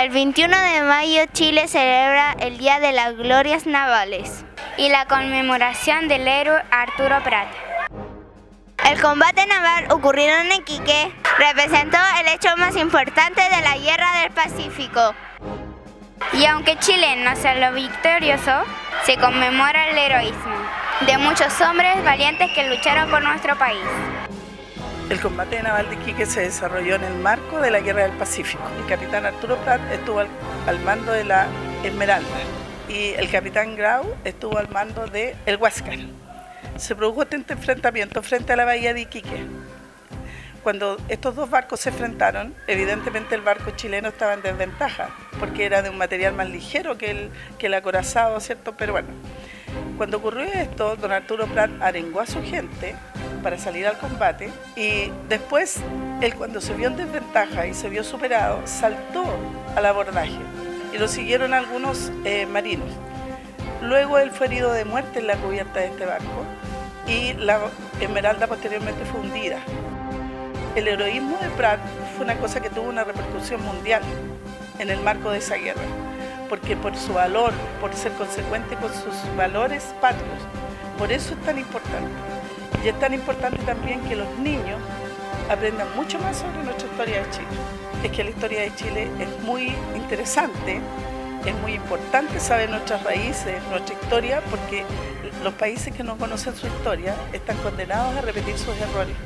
El 21 de mayo Chile celebra el Día de las Glorias Navales y la conmemoración del héroe Arturo Prat. El combate naval ocurrido en Iquique representó el hecho más importante de la Guerra del Pacífico. Y aunque Chile no sea lo victorioso, se conmemora el heroísmo de muchos hombres valientes que lucharon por nuestro país. El combate naval de Iquique se desarrolló en el marco de la Guerra del Pacífico. El capitán Arturo Prat estuvo al, al mando de la Esmeralda y el capitán Grau estuvo al mando de el Huáscar. Se produjo este enfrentamiento frente a la bahía de Iquique. Cuando estos dos barcos se enfrentaron, evidentemente el barco chileno estaba en desventaja, porque era de un material más ligero que el, que el acorazado, ¿cierto? Pero bueno, cuando ocurrió esto, don Arturo Prat arengó a su gente para salir al combate y después, él cuando se vio en desventaja y se vio superado, saltó al abordaje y lo siguieron algunos eh, marinos. Luego él fue herido de muerte en la cubierta de este barco y la Esmeralda posteriormente fue hundida. El heroísmo de Pratt fue una cosa que tuvo una repercusión mundial en el marco de esa guerra, porque por su valor, por ser consecuente con sus valores patrios, por eso es tan importante. Y es tan importante también que los niños aprendan mucho más sobre nuestra historia de Chile. Es que la historia de Chile es muy interesante, es muy importante saber nuestras raíces, nuestra historia, porque los países que no conocen su historia están condenados a repetir sus errores.